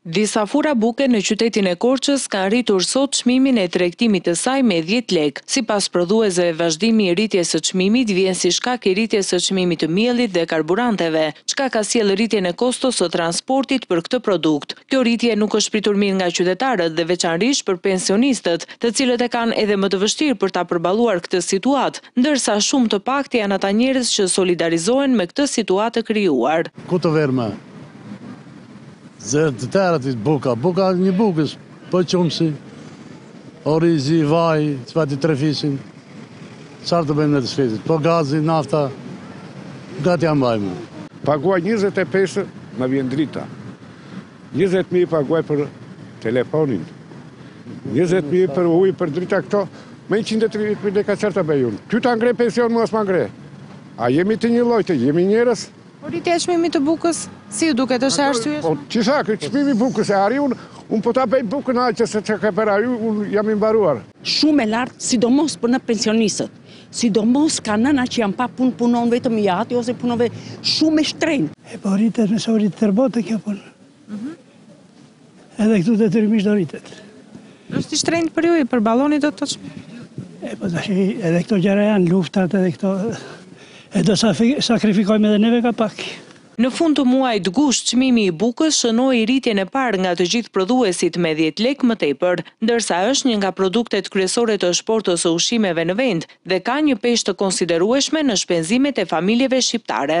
Disa furra buke në qytetin e Korçës kanë rritur sot çmimin e tregtimit të saj me dhjetë lekë. Sipas prodhuesve vazhdimi i rritjes së çmimit vjen si shkak i rritjes së çmimit të miellit dhe karburanteve, çka ka sjellë rritjen e kostos së transportit për këtë produkt. Kjo rritje nuk është pritur mirë nga qytetarët dhe veçanërisht për pensionistët, të cilët e kanë edhe më të vështirë për ta përballuar këtë situatë, ndërsa shumë të paktë janë ata njerëz që solidarizohen me këtë situatë të krijuar. Janë të tëra te buka, buka një bukës, po qumështi, orizi, vaji, që patë trefishin, çfarë të bëjmë ne të shkretët, po gazi, nafta, gati janë bajmë. Paguaj 25 mijë vjen drita, 20 mijë paguaj për telefonin, 20 mijë për ujë, për drita këto, me 130 mijë lekë çfarë të bëjmë, ty ta ngre pension, mua s'ma ngre, a jemi të njëllojtë, jemi njerëz, Rritja e çmimit të bukës, si ju duket, është e arsyeshme? Po, kështu, ky çmim i bukës e arrij unë, unë po ta bëj bukën a që se që ka për arri, unë jam i mbaruar. Shumë e lartë, sidomos për ne pensionistët, sidomos ka nëna që janë pa punë, punon vetëm i ati ose punon vetëm, shumë e shtrenjtë. E po rritet, nëse u rrit në tërë botë kjo punë. Edhe këtu detyrimisht do rritet. Është i shtrenjtë për ju, e përballoni dot? E po të shi, edhe këto gjëra janë luftat edhe këto... E do sakrifikojmë edhe neve nga pak. Në fund të muajit gusht çmimi i bukës shënoi rritjen e parë nga të gjithë prodhuesit me dhjetë lekë më tepër, ndërsa është një nga produktet kryesore të shportës së ushqimeve në vend dhe ka një peshë të konsiderueshme në shpenzimet e familjeve shqiptare.